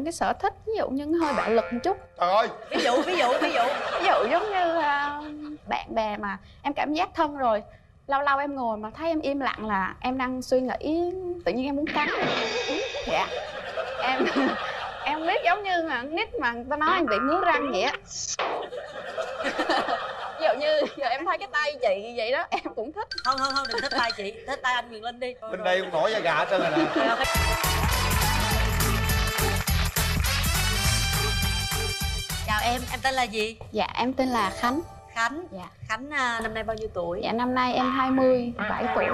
những cái sở thích ví dụ như hơi bạo lực một chút. Trời ơi! Ví dụ ví dụ ví dụ. Ví dụ giống như à, bạn bè mà em cảm giác thân rồi lâu lâu em ngồi mà thấy em im lặng là em đang suy nghĩ tự nhiên em muốn cắn. Dạ. Em em biết giống như là nít mà người ta nói em bị ngứa răng vậy á. Ví dụ như giờ em thấy cái tay chị vậy đó em cũng thích. Không không không đừng thích tay chị. Thích tay anh Quyền Linh đi. Bên đây cũng nổi da gà hết trơn rồi nè chào em em tên là gì? Dạ em tên là khánh. Khánh? Dạ. Khánh à, năm nay bao nhiêu tuổi? Dạ năm nay em 27 tuổi.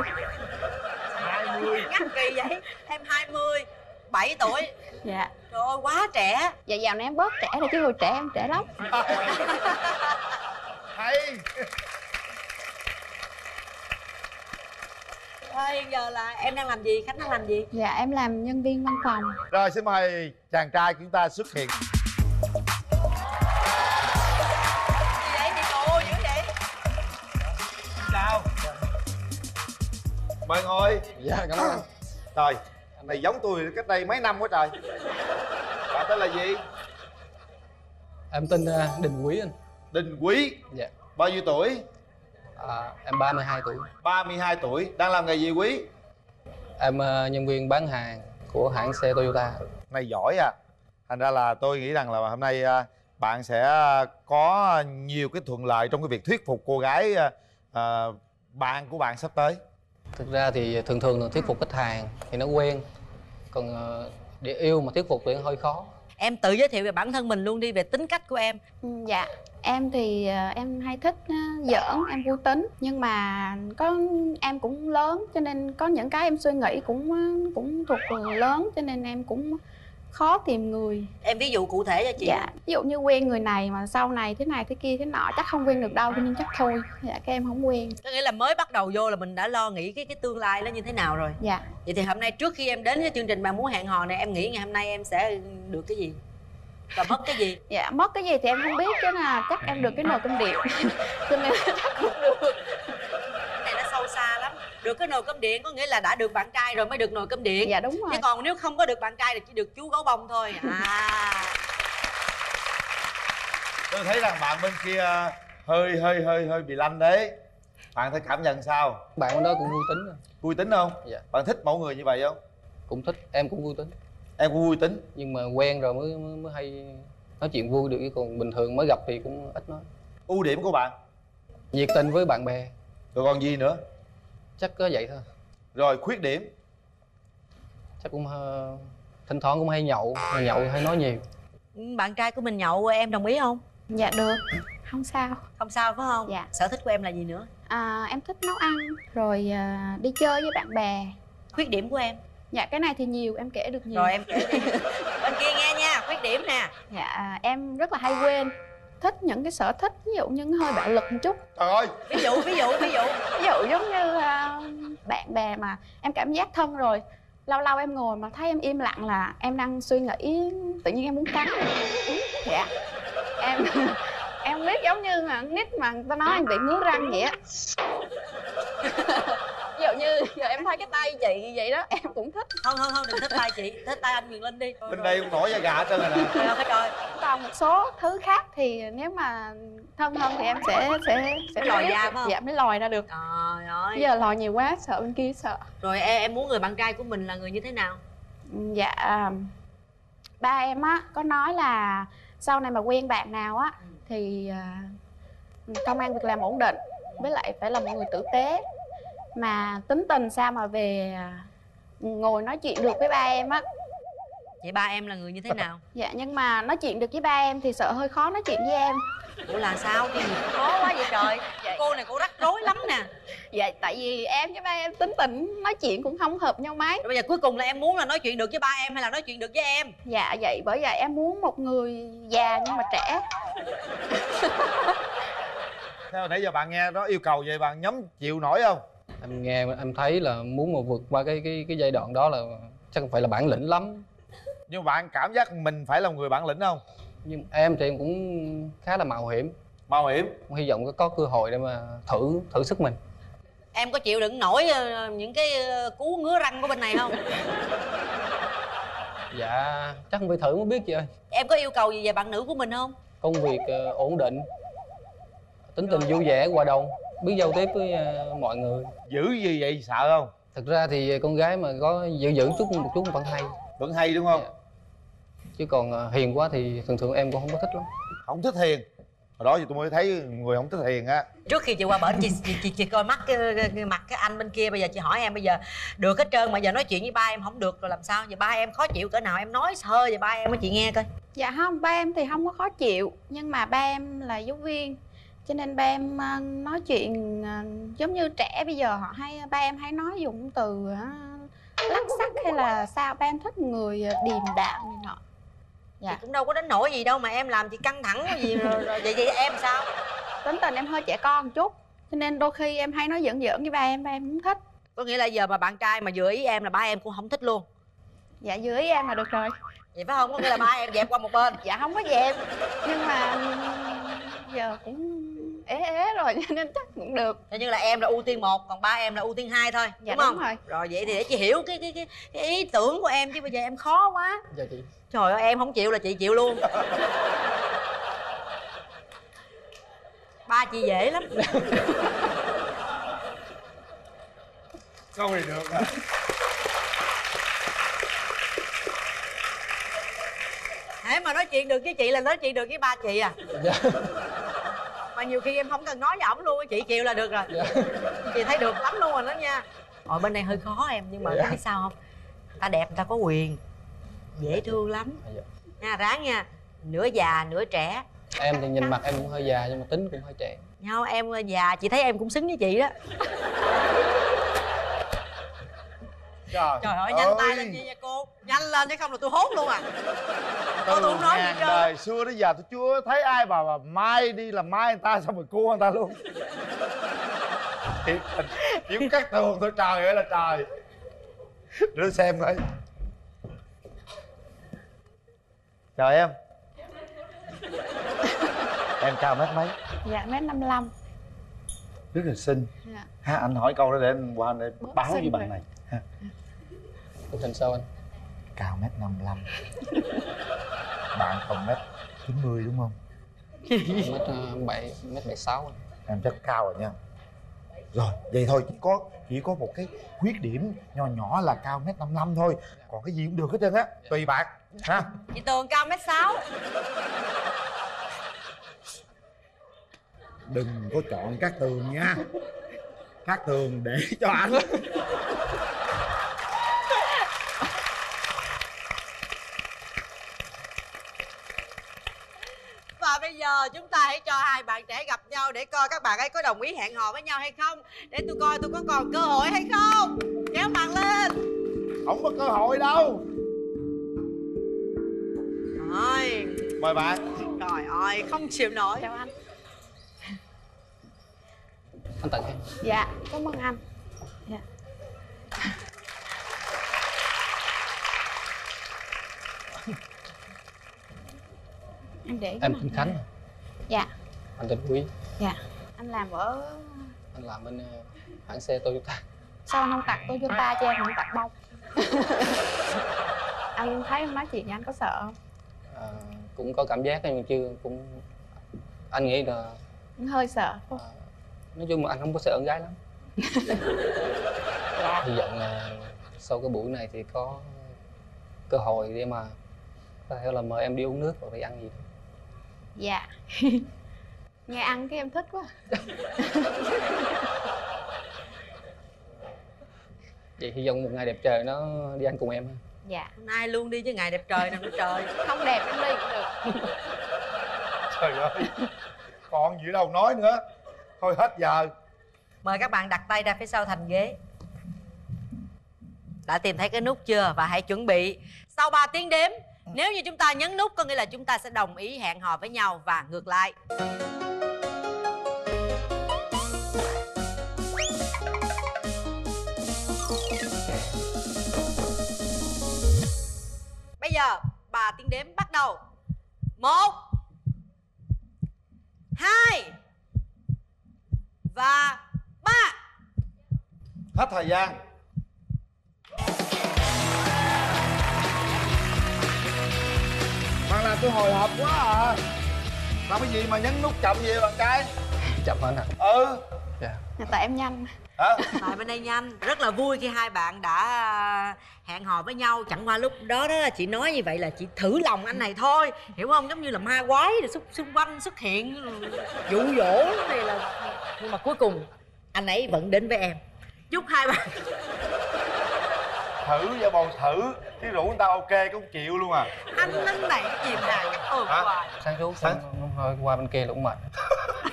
Ngắt kỳ vậy? Em 20 7 tuổi. Dạ. Trời ơi quá trẻ. Dạ dạo này em bớt trẻ rồi chứ hồi trẻ em trẻ lắm. Hay. Thôi giờ là em đang làm gì? Khánh đang làm gì? Dạ em làm nhân viên văn phòng. Rồi xin mời chàng trai của chúng ta xuất hiện mời ngồi dạ cảm ơn anh. Trời này giống tôi cách đây mấy năm quá trời. Bạn tên là gì? Em tên ờ, đình quý anh. Đình quý. Dạ. Bao nhiêu tuổi? À, em 32 tuổi. 32 tuổi. Đang làm nghề gì quý? Em ờ, nhân viên bán hàng của hãng xe Toyota. Này giỏi à. Thành ra là tôi nghĩ rằng là hôm nay à, bạn sẽ có nhiều cái thuận lợi trong cái việc thuyết phục cô gái bạn của bạn sắp tới thực ra thì thường thường là thuyết phục khách hàng thì nó quen. Còn ờ, để yêu mà thuyết phục thì hơi khó. Em tự giới thiệu về bản thân mình luôn đi về tính cách của em. Ừ, dạ. Em thì ờ, em hay thích ờ, giỡn em vui tính. Nhưng mà có em cũng lớn cho nên có những cái em suy nghĩ cũng cũng thuộc lớn cho nên em cũng khó tìm người. Em ví dụ cụ thể cho chị. Dạ ví dụ như quen người này mà sau này thế này thế kia thế nọ chắc không quen được đâu cho nên chắc thôi. Dạ các em không quen. Có nghĩa là mới bắt đầu vô là mình đã lo nghĩ cái cái tương lai nó như thế nào rồi. Dạ. Vậy thì hôm nay trước khi em đến cái chương trình bạn muốn hẹn hò này em nghĩ ngày hôm nay em sẽ được cái gì? Và mất cái gì? Dạ mất cái gì thì em không biết chứ là chắc em được cái nồi cơm điện cho nên chắc cũng được cái này nó sâu xa lắm được cái nồi cơm điện có nghĩa là đã được bạn trai rồi mới được nồi cơm điện. Dạ đúng rồi. Chứ còn nếu không có được bạn trai thì chỉ được chú gấu bông thôi. À. Tôi thấy rằng bạn bên kia hơi hơi hơi hơi bị lanh đấy. Bạn thấy cảm nhận sao? Bạn bên đó cũng vui tính vui tính không? Dạ. Bạn thích mẫu người như vậy không? Cũng thích em cũng vui tính. Em cũng vui tính. Nhưng mà quen rồi mới mới, mới hay nói chuyện vui được. Chứ còn bình thường mới gặp thì cũng ít nói. Ưu điểm của bạn? Nhiệt tình với bạn bè. Rồi còn gì nữa chắc có vậy thôi. Rồi khuyết điểm. Chắc cũng ờ, thỉnh thoảng cũng hay nhậu hay nhậu hay nói nhiều. Bạn trai của mình nhậu em đồng ý không? Dạ được. Không sao. Không sao phải không? Dạ. sở thích của em là gì nữa? À, em thích nấu ăn rồi à, đi chơi với bạn bè. Khuyết điểm của em? Dạ cái này thì nhiều em kể được nhiều. Rồi em kể đi. Bên kia nghe nha khuyết điểm nè. Dạ à, em rất là hay quên thích những cái sở thích ví dụ như hơi bạo lực một chút. Trời ơi! Ví dụ ví dụ ví dụ. Ví dụ giống như à, bạn bè mà em cảm giác thân rồi lâu lâu em ngồi mà thấy em im lặng là em đang suy nghĩ tự nhiên em muốn cắn. Dạ. Em em biết giống như là nít mà người ta nói em bị ngứa răng vậy á ví dụ như giờ em thấy cái tay chị vậy đó em cũng thích. Không không không đừng thích tay chị thích tay anh Quyền Linh đi. Bên đây cũng nổi da gà hết trơn rồi nè. Trời ơi, trời. Còn một số thứ khác thì nếu mà thân hơn thì em sẽ sẽ sẽ lòi ra phải không? dạ mới lòi ra được. Trời ơi. Bây giờ lòi nhiều quá sợ bên kia sợ. Rồi em, em muốn người bạn trai của mình là người như thế nào? Dạ ba em á có nói là sau này mà quen bạn nào á thì à, công an việc làm ổn định với lại phải là một người tử tế mà tính tình sao mà về à, ngồi nói chuyện được với ba em á? Vậy ba em là người như thế nào? Dạ nhưng mà nói chuyện được với ba em thì sợ hơi khó nói chuyện với em. Ủa là sao? Cái gì? Khó quá vậy trời. Cô này cô rắc rối lắm nè. Dạ tại vì em với ba em tính tình nói chuyện cũng không hợp nhau mấy. Rồi bây giờ cuối cùng là em muốn là nói chuyện được với ba em hay là nói chuyện được với em? Dạ vậy bởi vậy em muốn một người già nhưng mà trẻ. Theo nãy giờ bạn nghe nó yêu cầu vậy bạn nhóm chịu nổi không em nghe em thấy là muốn mà vượt qua cái cái cái giai đoạn đó là chắc phải là bản lĩnh lắm. Nhưng mà bạn cảm giác mình phải là người bản lĩnh không? Nhưng em thì em cũng khá là mạo hiểm. Mạo hiểm? Cũng hy vọng có, có cơ hội để mà thử thử sức mình. Em có chịu đựng nổi ờ, những cái ờ, cú ngứa răng của bên này không? Dạ chắc không phải thử mới biết chị ơi. Em có yêu cầu gì về bạn nữ của mình không? Công việc ờ, ổn định. Tính tình vui vẻ hòa đồng biết giao tiếp với ờ, mọi người. Dữ gì vậy? Sợ không? Thực ra thì con gái mà có giữ giữ chút một chút vẫn hay. Vẫn hay đúng không? Dạ. chứ còn ờ, hiền quá thì thường thường em cũng không có thích lắm. Không thích hiền. Hồi đó thì tôi mới thấy người không thích hiền á. Trước khi chị qua bển chị, chị, chị, chị coi mắt cái, cái, mặt cái anh bên kia bây giờ chị hỏi em bây giờ được hết trơn mà giờ nói chuyện với ba em không được rồi làm sao? Giờ ba em khó chịu cỡ nào? Em nói sơ về ba em cho chị nghe coi. Dạ không ba em thì không có khó chịu nhưng mà ba em là giáo viên cho nên ba em ờ, nói chuyện ờ, giống như trẻ bây giờ họ hay ba em hay nói dùng từ ờ, lắc sắc hay là sao? Ba em thích người ờ, điềm đạm này nọ. Chị dạ. cũng đâu có đánh nổi gì đâu mà em làm chị căng thẳng cái gì rồi, rồi vậy vậy em sao? Tính tình em hơi trẻ con một chút cho nên đôi khi em hay nói giỡn giỡn với ba em ba em không thích. Có nghĩa là giờ mà bạn trai mà vừa ý em là ba em cũng không thích luôn. Dạ dưới em là được rồi. Vậy phải không? Có nghĩa là ba em dẹp qua một bên. Dạ không có dẹp nhưng mà ừm, giờ cũng ế ế rồi cho nên chắc cũng được. Thế nhưng là em là ưu tiên một còn ba em là ưu tiên hai thôi Dạ, đúng không? đúng rồi. rồi vậy thì để chị hiểu cái cái cái, cái ý tưởng của em chứ bây giờ em khó quá. Dạ chị. Trời ơi em không chịu là chị chịu luôn. Ba chị dễ lắm. Câu này được à. Hãy mà nói chuyện được với chị là nói chuyện được với ba chị à. Dạ mà nhiều khi em không cần nói với ổng luôn chị chịu là được rồi. Dạ. Chị thấy được lắm luôn rồi đó nha. Ở bên này hơi khó em nhưng mà Dạ. biết biết sao không? Người ta đẹp người ta có quyền. Dễ thương lắm. Dạ. nha ráng nha. Nửa già nửa trẻ. Em thì nhìn mặt em cũng hơi già nhưng mà tính cũng hơi trẻ. Nhau em già chị thấy em cũng xứng với chị đó trời, trời ơi nhanh tay lên chi nha cô. Nhanh lên chứ không là tôi hốt luôn à. Tôi từ không nói gì trơn. đời xưa đến giờ tôi chưa thấy ai mà, mà mai đi làm mai người ta xong rồi cua người ta luôn. Thiệt tình. Có cắt tường thôi trời ơi là trời. Đưa xem coi. Chào em. Em cao mét mấy? Dạ mét năm mươi lăm rất là xinh dạ. ha anh hỏi câu đó để anh qua để Bớt báo với bạn rồi. này. Ha. tình hình sao anh? Cao mét năm lăm. Bạn còn mét chín mươi đúng không? Mét ờ, bảy mét bảy sáu em chắc cao rồi nha. Rồi vậy thôi chỉ có chỉ có một cái khuyết điểm nhỏ nhỏ là cao mét năm năm thôi. Còn cái gì cũng được hết trơn á. Tùy bạn. Ha. Chị tường cao mét sáu đừng có chọn các tường nha. Các tường để cho anh. Và bây giờ chúng ta hãy cho hai bạn trẻ gặp nhau để coi các bạn ấy có đồng ý hẹn hò với nhau hay không. Để tôi coi tôi có còn cơ hội hay không. Kéo mặt lên. Không có cơ hội đâu. Rồi. Mời bạn. Trời ơi không chịu nổi chào anh anh tặng em. Dạ cảm ơn anh. Dạ. Anh để em tên khánh. Dạ. Anh tên quý dạ. Anh làm ở anh làm bên ờ, hãng xe toyota. Sao anh không tặng Toyota cho em không tặng bông? Anh thấy em nói chuyện với anh có sợ không? Ờ, cũng có cảm giác nhưng chưa cũng anh nghĩ là hơi sợ. Ờ, nói chung là anh không có sợ con gái lắm. Hy vọng là sau cái buổi này thì có cơ hội để mà có thể là mời em đi uống nước hoặc đi ăn gì đó. dạ. Nghe ăn cái em thích quá. Vậy hy vọng một ngày đẹp trời nó đi ăn cùng em ha. dạ. Hôm nay luôn đi chứ ngày đẹp trời nào trời. Không đẹp em đi cũng được. Trời ơi. Còn gì đâu nói nữa thôi hết giờ. Mời các bạn đặt tay ra phía sau thành ghế. Đã tìm thấy cái nút chưa? Và hãy chuẩn bị. Sau 3 tiếng đếm, nếu như chúng ta nhấn nút, có nghĩa là chúng ta sẽ đồng ý hẹn hò với nhau và ngược lại. Bây giờ, ba tiếng đếm bắt đầu. Một, hai và ba. Hết thời gian. Bạn làm tôi hồi hộp quá à. Làm cái gì mà nhấn nút chậm vậy bạn trai? Chậm hơn à ừ. Dạ. Yeah. tại em nhanh hả? Tại bên đây nhanh rất là vui khi hai bạn đã à, hẹn hò với nhau. Chẳng qua lúc đó đó chị nói như vậy là chị thử lòng anh này thôi. Hiểu không? Giống như là ma quái rồi xung, xung quanh xuất hiện dụ dỗ này là nhưng mà cuối cùng anh ấy vẫn đến với em. Chúc hai bạn thử giả bộ thử. Chứ rủ người ta ok cũng chịu luôn à. Anh năn nỉ chìm hàng ôm Hả? hoài. Sáng chú Sáng- sáng hơi qua bên kia là cũng mệt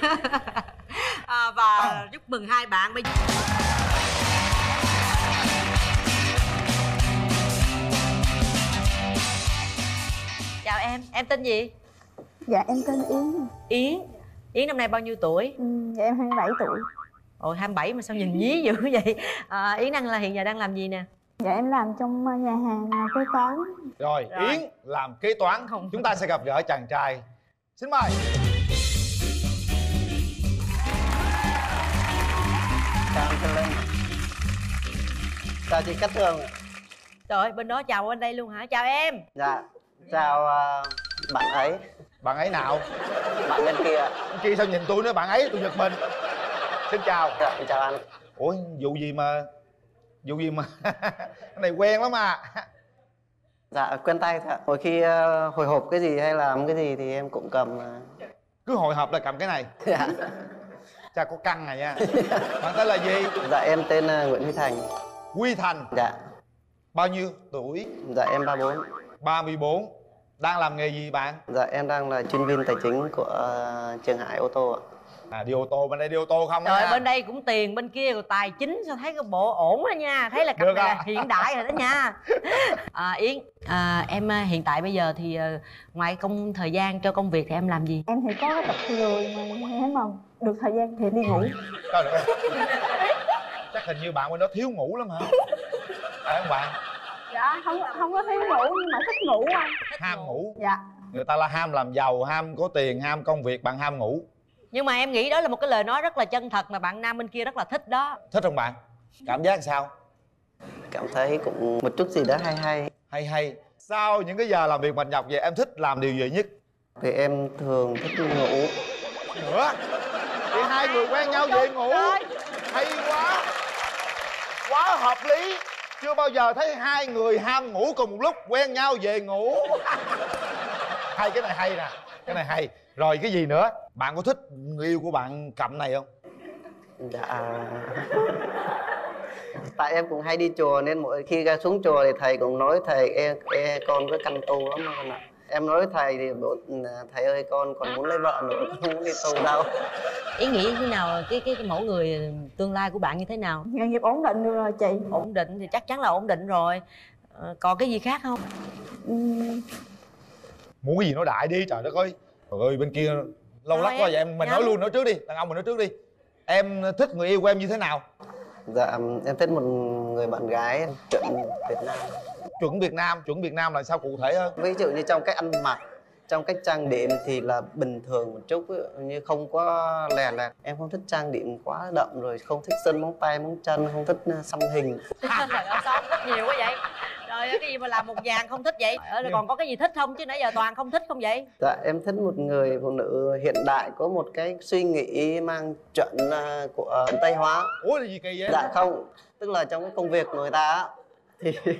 à, và chúc mừng hai bạn bây giờ. Chào em em tên gì? Dạ em tên Yến. Yến. Yến năm nay bao nhiêu tuổi? Ừ, Dạ em 27 tuổi. Ôi 27 mà sao nhìn nhí dữ vậy? À, yến đang là hiện giờ đang làm gì nè? Dạ em làm trong uh, nhà hàng kế toán. Rồi, Rồi. yến làm kế toán. Không. chúng ta sẽ gặp gỡ chàng trai. Xin mời chào anh Thanh Linh chào chị Cát Tường trời ơi bên đó chào bên đây luôn hả? Chào em. Dạ chào ờ, bạn ấy. Bạn ấy nào? Bạn bên kia Bên kia sao nhìn tôi nữa bạn ấy tôi giật mình. Xin chào. Dạ, chào anh. Ủa vụ gì mà vụ gì mà cái này quen lắm à. Dạ quen tay thôi ạ. hồi khi ờ, hồi hộp cái gì hay làm cái gì thì em cũng cầm ờ, cứ hồi hộp là cầm cái này. Dạ. Cha có căng này nha. Bạn tên là gì? Dạ em tên ờ, Nguyễn Huy Thành. Quy thành. Dạ. Bao nhiêu tuổi? Dạ em 34 34 đang làm nghề gì bạn? Dạ em đang là chuyên viên tài chính của ờ, Trường Hải ô tô ạ. À đi ô tô bên đây đi ô tô không trời bên đây cũng tiền bên kia rồi tài chính sao thấy cái bộ ổn đó nha. Thấy là cặp Được này à. là hiện đại rồi đó nha. À, yến à, em à, hiện tại bây giờ thì ngoài công thời gian cho công việc thì em làm gì? Em thì có tập lười mà nếu mà được thời gian thì đi ngủ. Trời ơi. chắc hình như bạn bên đó thiếu ngủ lắm hả? Phải không bạn? Dạ không không có thiếu ngủ nhưng mà thích ngủ anh ham ngủ. Dạ. Người ta là ham làm giàu ham có tiền ham công việc bạn ham ngủ. Nhưng mà em nghĩ đó là một cái lời nói rất là chân thật mà bạn nam bên kia rất là thích đó. Thích không bạn? Cảm giác sao? Cảm thấy cũng một chút gì đó hay hay. Hay hay. Sau những cái giờ làm việc mệt nhọc vậy? Em thích làm điều gì nhất? Thì em thường thích ngủ. Nữa hai người quen nhau về ngủ. Hay quá. Quá hợp lý. Chưa bao giờ thấy hai người ham ngủ cùng một lúc quen nhau về ngủ. Hay cái này hay nè. Cái này hay. Rồi cái gì nữa? Bạn có thích người yêu của bạn cặm này không? Dạ. Tại em cũng hay đi chùa nên mỗi khi ra xuống chùa thì thầy cũng nói thầy e, e con có căn tu lắm con ạ Em nói với thầy thì bộ, thầy ơi con còn muốn lấy vợ nữa không muốn đi tu đâu? Ý nghĩ thế nào cái, cái cái mẫu người tương lai của bạn như thế nào? Nghề nghiệp ổn định được rồi chị. Ổn định thì chắc chắn là ổn định rồi. Ờ, còn cái gì khác không? Ừm, muốn cái gì nói đại đi trời đất ơi. Trời ơi bên kia lâu lắc quá vậy em mình nói luôn nói trước đi đàn ông mình nói trước đi. Em thích người yêu của em như thế nào? Dạ em thích một người bạn gái chuẩn Việt Nam chuẩn việt nam chuẩn việt nam là sao cụ thể hơn? Ví dụ như trong cách ăn mặc trong cách trang điểm thì là bình thường một chút như không có lè lẹt em không thích trang điểm quá đậm rồi không thích sơn móng tay móng chân không thích uh, xăm hình. Trời ơi sao? Thích nhiều quá vậy. Trời ơi cái gì mà làm một vàng không thích vậy? Ơi còn có cái gì thích không? Chứ nãy giờ toàn không thích không vậy? Dạ em thích một người phụ nữ hiện đại có một cái suy nghĩ mang chuẩn à, của Tây Hóa. ủa là gì kỳ vậy? Dạ không, tức là trong cái công việc người ta á, thì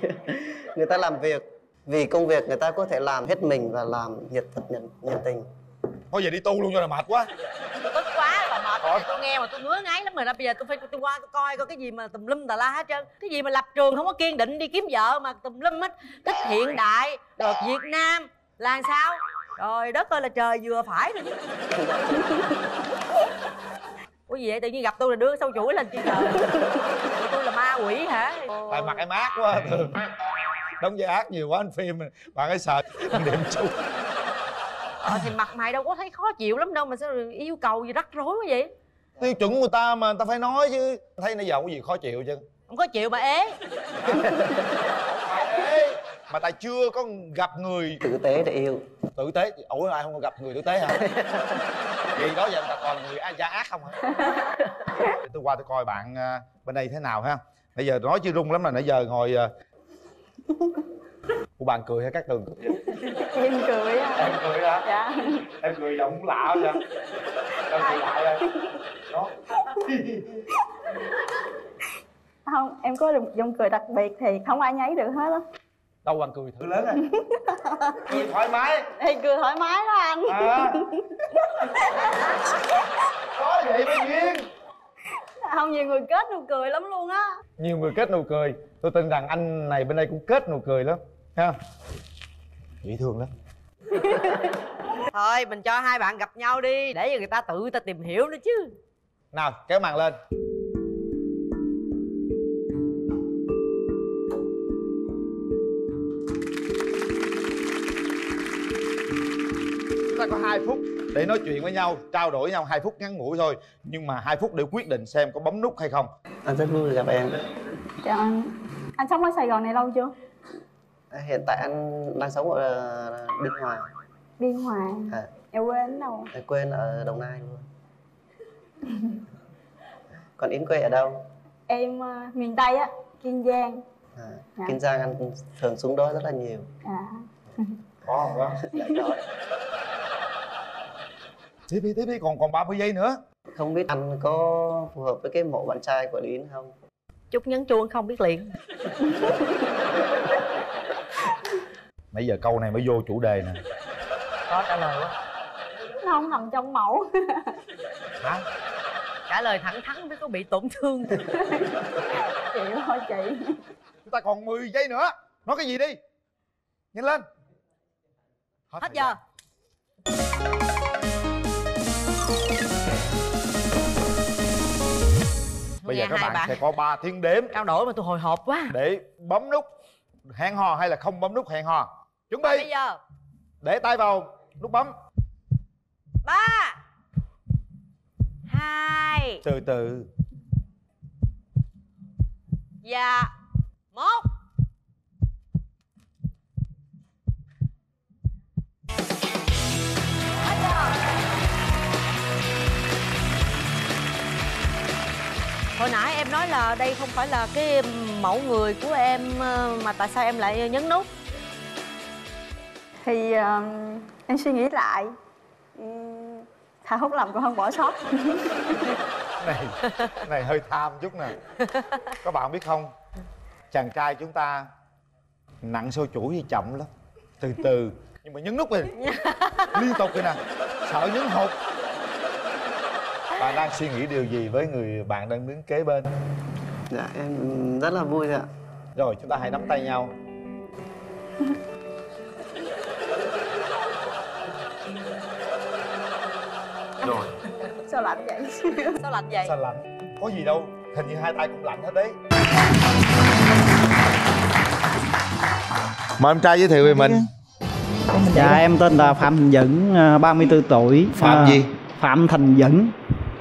người ta làm việc vì công việc người ta có thể làm hết mình và làm nhiệt thật nhiệt, nhiệt tình. thôi giờ đi tu luôn cho là mệt quá. Tức quá và mệt. Tôi nghe mà tôi ngứa ngáy lắm rồi đó. Bây giờ tôi phải tôi qua tôi coi coi cái gì mà tùm lum tà la hết trơn. Cái gì mà lập trường không có kiên định đi kiếm vợ mà tùm lum hết. Thích hiện đại được việt nam là sao? Rồi đất ơi là trời vừa phải rồi chứ. Ủa gì vậy? Tự nhiên gặp tôi là đưa sâu chuỗi lên chi trời ma quỷ hả? Tại mặt em ác quá. Thường đóng vai ác nhiều quá anh phim bạn ấy sợ. Điểm chung. Ờ, thì mặt mày đâu có thấy khó chịu lắm đâu mà sao yêu cầu gì rắc rối quá vậy? Tiêu chuẩn người ta mà người ta phải nói chứ. Thấy nãy giờ có gì khó chịu chứ. Không có chịu mà ế. Mà tại chưa có gặp người. Tử tế để yêu. tử tế? Ủa ai không có gặp người tử tế hả? Vậy đó giờ người ta còn người da ác không hả? Tôi qua tôi coi bạn à, bên đây thế nào ha bây giờ nói chứ rung lắm là nãy giờ ngồi à, của bạn cười hay các tường? Em cười á. Em cười hả? Dạ. Em cười giọng cũng lạ vậy. Em cười lại rồi đó. Không em có một giọng cười đặc biệt thì không ai nháy được hết á. Đâu bạn cười thử lớn rồi cười thoải mái. Thì cười thoải mái đó anh. À. Có vậy mới duyên không nhiều người kết nụ cười lắm luôn á. Nhiều người kết nụ cười. Tôi tin rằng anh này bên đây cũng kết nụ cười lắm. Ha dễ thương lắm. Thôi mình cho hai bạn gặp nhau đi. Để cho người ta tự ta tìm hiểu nữa chứ. Nào kéo màn lên. Chúng ta có 2 phút để nói chuyện với nhau trao đổi với nhau 2 phút ngắn ngủi thôi. Nhưng mà 2 phút để quyết định xem có bấm nút hay không. Anh rất vui được gặp em dạ anh. Anh sống ở sài gòn này lâu chưa? Hiện tại anh đang sống ở biên hòa. Biên hòa. À, em quê ở đâu? Em quên ở đồng nai luôn. Còn yến quê ở đâu? Em ờ, miền tây á kiên giang. À, Dạ. kiên giang anh thường xuống đó rất là nhiều. À. Có không đó dạ rồi tiếp đi tiếp đi còn còn 30 giây nữa. Không biết anh có phù hợp với cái mẫu bạn trai của yến không? Chút nhấn chuông không biết liền. Nãy giờ câu này mới vô chủ đề nè. Có trả lời quá. Nó không nằm trong mẫu. Hả? Trả lời thẳng thắn mới có bị tổn thương. Chịu thôi chị. Chúng ta còn 10 giây nữa. Nói cái gì đi? Nhanh lên. Hết thời giờ. gian. Bây giờ các bạn, bạn sẽ có 3 tiếng đếm. Trao đổi mà tôi hồi hộp quá. Để bấm nút hẹn hò hay là không bấm nút hẹn hò. Chuẩn bây bị. giờ. Để tay vào nút bấm. Ba. Hai. Từ từ. Và một hồi nãy em nói là đây không phải là cái mẫu người của em ờ, mà tại sao em lại nhấn nút? Thì um, em suy nghĩ lại. Um, thà hút lầm còn hơn bỏ sót. Này này hơi tham chút nè. Các bạn biết không? Chàng trai chúng ta nặng sâu chuỗi thì chậm lắm. Từ từ. Nhưng mà nhấn nút đi. Liên tục vậy nè. Sợ nhấn hụt bạn đang suy nghĩ điều gì với người bạn đang đứng kế bên? Dạ em rất là vui ạ. Rồi chúng ta hãy nắm tay nhau. Rồi. Sao lạnh vậy? Sao lạnh vậy? Sao lạnh? Có gì đâu hình như hai tay cũng lạnh hết đấy. Mời em trai giới thiệu về mình. Dạ em tên là Phạm Thành à, 34 tuổi. Phạm À, gì? Phạm Thành Dững.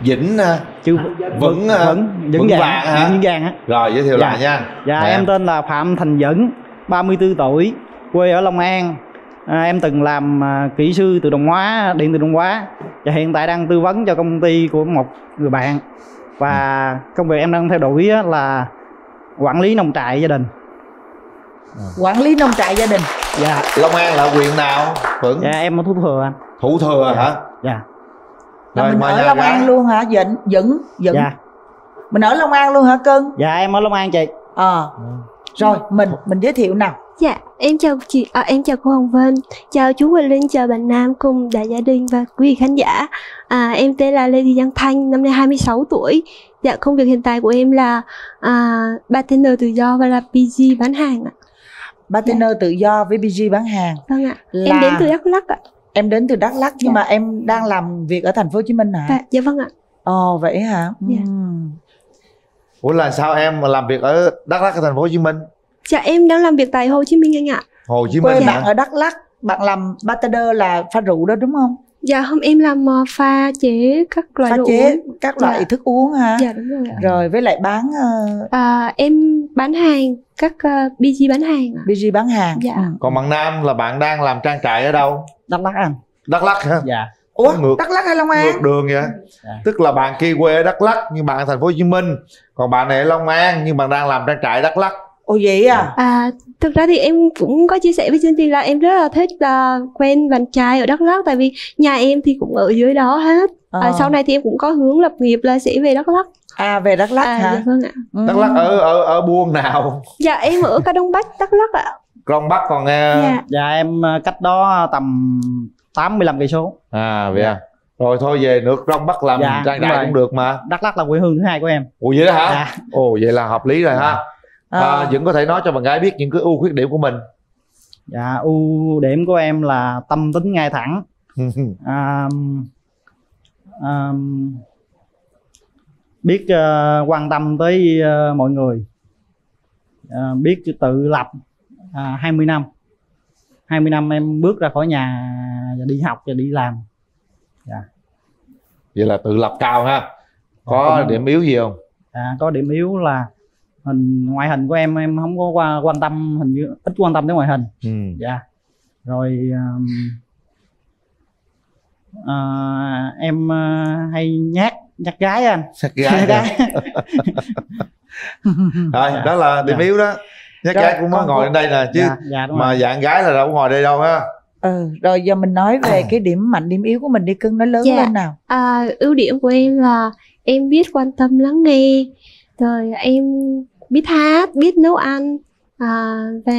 Vĩnh à, Chứ Vững, à, Vững, Vững Vững vàng? Vững vàng á. rồi giới thiệu Dạ. lại nha Dạ Mời em tên là Phạm Thành Dững, 34 tuổi, quê ở Long An. À, em từng làm à, kỹ sư tự động hóa, điện tự động hóa và hiện tại đang tư vấn cho công ty của một người bạn. Và công việc em đang theo đuổi á là quản lý nông trại gia đình. quản lý nông trại gia đình Dạ, long an là huyện nào vững dạ em ở Thủ Thừa anh. thủ thừa hả Dạ, là Rồi, mình ở long gái. an luôn hả dĩnh dững dững dạ, mình ở long an luôn hả cưng dạ em ở Long An chị. ờ rồi mình mình giới thiệu nào Dạ, em chào chị, à, em chào cô Hồng Vân, chào chú Quỳnh Linh, chào bạn Nam cùng đại gia đình và quý vị khán giả. À, em tên là Lê Thị Giang Thanh, năm nay 26 tuổi. Dạ, công việc hiện tại của em là à, bartender tự do và là PG bán hàng ạ. bartender tự do với BG bán hàng Vâng ạ. là Em đến từ Đắk Lắk ạ. Em đến từ đắk lắk nhưng Dạ. mà em đang làm việc ở thành phố hồ chí minh hả Dạ, dạ vâng ạ. ồ vậy hả Dạ. Ừm. ủa là sao em mà làm việc ở đắk lắk ở thành phố hồ chí minh Dạ, em đang làm việc tại Hồ Chí Minh anh ạ. hồ chí quê minh bạn ở đắk lắk bạn làm bartender là pha rượu đó đúng không Dạ, hôm em làm ờ, pha chế các loại pha đồ chế uống. các loại Dạ. thức uống hả Dạ đúng rồi ạ. rồi với lại bán uh, À, em bán hàng, các uh, BG bán hàng. BG bán hàng Dạ. Ừ. còn bạn nam là bạn đang làm trang trại ở đâu đắk lắk anh đắk lắk hả Dạ. ủa Ngược- đắk lắk hay long an ngược đường vậy Dạ. tức là bạn kia quê ở đắk lắk nhưng bạn ở thành phố hồ chí minh còn bạn này ở long an nhưng bạn đang làm trang trại đắk lắk ồ vậy à À, thực ra thì em cũng có chia sẻ với chương trình là em rất là thích là quen bạn trai ở Đắk Lắk tại vì nhà em thì cũng ở dưới đó hết. À, Ờ. sau này thì em cũng có hướng lập nghiệp là sẽ về Đắk Lắk. à về đắk lắk À, hả dạ vâng ạ. Ừ. đắk lắc ở ở ở buôn nào Dạ em ở Ca Đông Bách, Đắk Lắk ạ. Con Bắc còn nghe Dạ. dạ em ờ, cách đó tầm 85 cây số à vậy à rồi thôi về nước Long Bắc làm Dạ, trang trại cũng được mà Đắk Lắk là quê hương thứ hai của em ồ vậy đó hả Dạ. ồ vậy là hợp lý rồi ha À. à, vẫn có thể nói cho bạn gái biết những cái ưu khuyết điểm của mình. Dạ ưu điểm của em là tâm tính ngay thẳng. À, à, biết ờ, quan tâm tới ờ, mọi người. À, biết tự lập à, 20 năm. 20 năm em bước ra khỏi nhà và đi học và đi làm. Vậy là tự lập cao ha. Có Dạ. điểm yếu gì không? À, có điểm yếu là hình ngoại hình của em em không có qua, quan tâm hình như ít quan tâm tới ngoại hình. Ừ. dạ. Rồi um, à, em à, hay nhát nhát gái anh. Nhát gái hả? rồi đó là điểm Dạ. yếu đó. Rồi, gái cũng mới ngồi lên đây nè chứ dạ, dạ mà rồi. dạng gái là đâu có ngồi đây đâu ha. Ừ rồi giờ mình nói về cái điểm mạnh điểm yếu của mình đi cưng nó lớn Dạ. lên nào. À, ưu điểm của em là em biết quan tâm lắng nghe, rồi em biết hát, biết nấu ăn à, và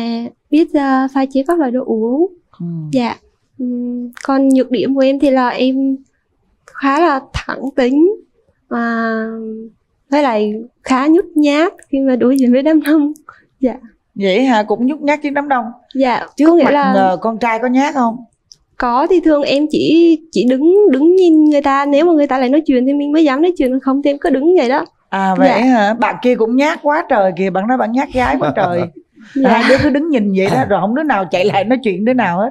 biết uh, pha chế các loại đồ uống. ừ. Dạ. Ừm, còn nhược điểm của em thì là em khá là thẳng tính à, với lại khá nhút nhát khi mà đối diện với đám đông. Dạ. vậy hả cũng nhút nhát trước đám đông Dạ, trước có nghĩa mặt là con trai có nhát không có thì thường em chỉ chỉ đứng đứng nhìn người ta nếu mà người ta lại nói chuyện thì mình mới dám nói chuyện không thì em cứ đứng vậy đó. À vậy Dạ. hả bạn kia cũng nhát quá trời kìa bạn nói bạn nhát gái quá trời Dạ. hai đứa cứ đứng nhìn vậy đó rồi không đứa nào chạy lại nói chuyện đứa nào hết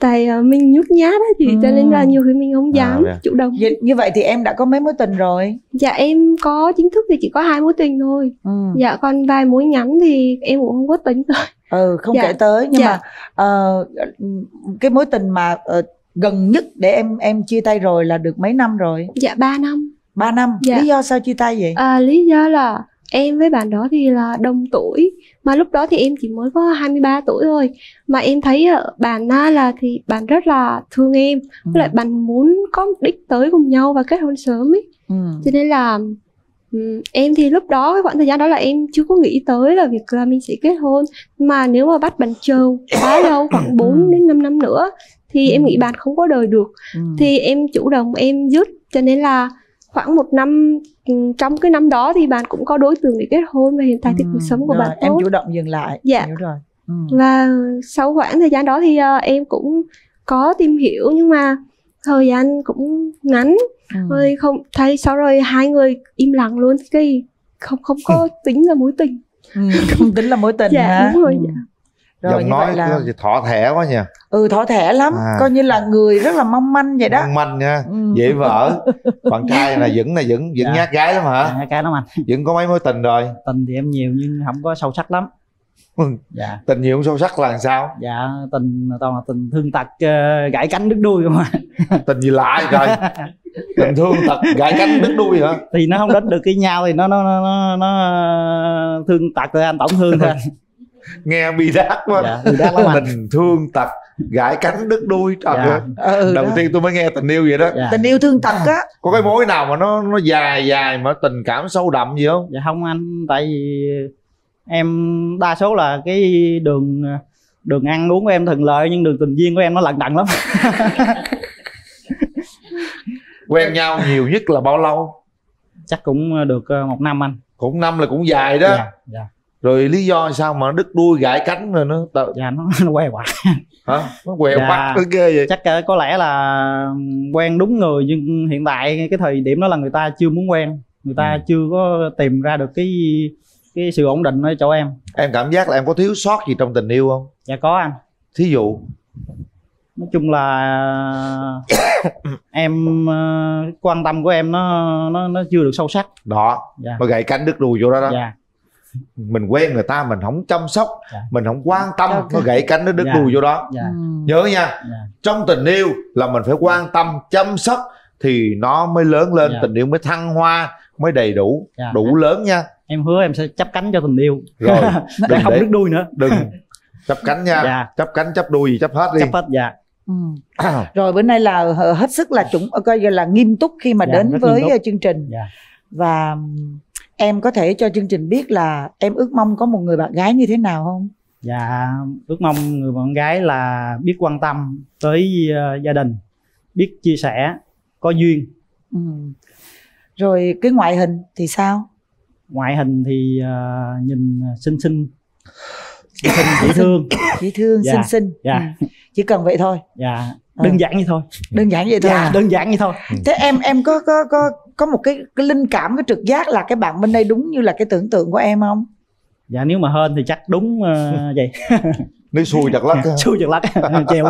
tại ờ, mình nhút nhát á thì cho nên là Ừ. nhiều khi mình không À, dám vậy. chủ động vậy, như vậy thì em đã có mấy mối tình rồi dạ em có chính thức thì chỉ có hai mối tình thôi ừ, dạ còn vài mối ngắn thì em cũng không có tính tới ừ không Dạ. kể tới nhưng Dạ. mà ờ, cái mối tình mà ờ, gần nhất để em em chia tay rồi là được mấy năm rồi dạ ba năm ba năm Dạ. lý do sao chia tay vậy? À, lý do là em với bạn đó thì là đồng tuổi mà lúc đó thì em chỉ mới có 23 tuổi thôi. Mà em thấy ở bạn á là thì bạn rất là thương em với lại bạn muốn có mục đích tới cùng nhau và kết hôn sớm ấy. Ừ. cho nên là ừm, em thì lúc đó cái khoảng thời gian đó là em chưa có nghĩ tới là việc là mình sẽ kết hôn. Mà nếu mà bắt bạn chờ quá lâu khoảng 4 đến 5 năm nữa thì em nghĩ bạn không có đời được. Ừ. thì em chủ động em dứt cho nên là khoảng một năm ừm, trong cái năm đó thì bạn cũng có đối tượng để kết hôn và hiện tại thì Ừ, cuộc sống của rồi, bạn em tốt chủ động dừng lại Dạ. hiểu rồi ừ. và sau khoảng thời gian đó thì ờ, em cũng có tìm hiểu nhưng mà thời gian cũng ngắn Ừ. không thấy sau rồi hai người im lặng luôn cái không không có tính là mối tình Ừ, không tính là mối tình Dạ, hả đúng rồi, Ừ. dạ. Rồi giọng nói là thọ thẻ quá nha. Ừ thỏ thẻ lắm. À. coi như là người rất là mong manh vậy đó. Mong manh nha. Ừ. dễ vỡ bạn trai là vẫn là vẫn vẫn Dạ. nhát gái lắm hả? Dạ, cái đó anh. Vẫn có mấy mối tình rồi? Tình thì em nhiều nhưng không có sâu sắc lắm. Dạ. Tình nhiều không sâu sắc là làm sao? Dạ tình toàn là tình thương tật ờ, gãy cánh đứt đuôi không à. Tình gì lạ vậy trời? Tình thương tật gãy cánh đứt đuôi hả? Thì nó không đến được cái nhau thì nó nó nó nó, nó thương tật rồi anh tổn thương thôi. Nghe bi đát quá. Dạ lắm anh. Tình thương tật gãy cánh đứt đuôi trời Dạ. ơi. Ừ, đầu đó. tiên tôi mới nghe tình yêu vậy đó. Dạ. tình yêu thương tật á. Có cái mối nào mà nó nó dài dài mà tình cảm sâu đậm gì không? Dạ không anh tại vì em đa số là cái đường đường ăn uống của em thuận lợi nhưng đường tình duyên của em nó lận đận lắm. Quen nhau nhiều nhất là bao lâu? Chắc cũng được ờ, một năm anh. Cũng năm là cũng dài đó. Dạ dạ rồi lý do sao mà đứt đuôi gãy cánh rồi nó tự dạ nó nó quay quạt hả? Nó quẹo Dạ. quắt nó ghê vậy. Chắc ờ, có lẽ là quen đúng người nhưng hiện tại cái thời điểm đó là người ta chưa muốn quen. Người ta Ừ. chưa có tìm ra được cái cái sự ổn định ở chỗ em. Em cảm giác là em có thiếu sót gì trong tình yêu không? Dạ có anh. Thí dụ. Nói chung là em ờ, quan tâm của em nó nó nó chưa được sâu sắc. Đó. Dạ. Mà gãy cánh đứt đuôi vô đó đó. Dạ mình quen người ta mình không chăm sóc Dạ. mình không quan tâm Ok. nó gãy cánh nó đứt Dạ. đuôi vô đó dạ Ừ. nhớ nha dạ trong tình yêu là mình phải quan tâm chăm sóc thì nó mới lớn lên Dạ. tình yêu mới thăng hoa mới đầy đủ Dạ. đủ lớn nha em hứa em sẽ chấp cánh cho tình yêu Rồi, để đừng không để- đứt đuôi nữa đừng chấp cánh nha Dạ. chấp cánh chấp đuôi gì chấp hết đi chấp hết dạ Ừ. rồi bữa nay là hết sức là chuẩn coi như là nghiêm túc khi mà Dạ, đến với nghiêm túc. uh, chương trình dạ và em có thể cho chương trình biết là em ước mong có một người bạn gái như thế nào không dạ ước mong người bạn gái là biết quan tâm tới ờ, gia đình biết chia sẻ có duyên ừ. rồi cái ngoại hình thì sao ngoại hình thì ờ, nhìn xinh xinh xinh xinh dễ thương dễ thương Dạ, xinh xinh dạ. Ừ. chỉ cần vậy thôi dạ Ờ. đơn giản như thôi đơn giản vậy thôi dạ à? đơn giản như thôi thế em em có có có có một cái cái linh cảm cái trực giác là cái bạn bên đây đúng như là cái tưởng tượng của em không? Dạ nếu mà hên thì chắc đúng ờ, vậy. Nếu xui chặt lắc xui chật lắc treo.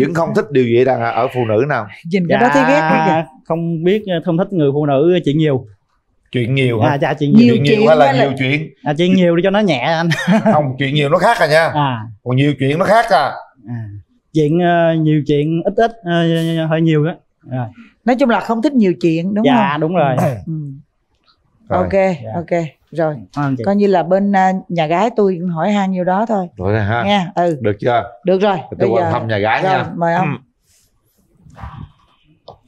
Vẫn không thích điều gì đàn ở phụ nữ nào. Nhìn cái đó thấy ghét kìa. Dạ, không biết ờ, không thích người phụ nữ chuyện nhiều. Chuyện nhiều à, hả? Dạ chuyện Nhiều. Nhiều, chuyện nhiều chuyện hay là là- nhiều chuyện. À, chuyện nhiều để cho nó nhẹ anh. Không chuyện nhiều nó khác à nha. À, còn nhiều chuyện nó khác à. À. chuyện ờ, nhiều chuyện ít ít ờ, hơi nhiều đó rồi. Nói chung là không thích nhiều chuyện đúng dạ không? đúng rồi. Ừ. Rồi. ok ok rồi. Chị. coi như là bên à, nhà gái tôi cũng hỏi han nhiêu đó thôi. Rồi ha. Nha ừ. Được chưa? Được rồi. Tôi quan thăm nhà gái rồi, nha mời ông. Ừ.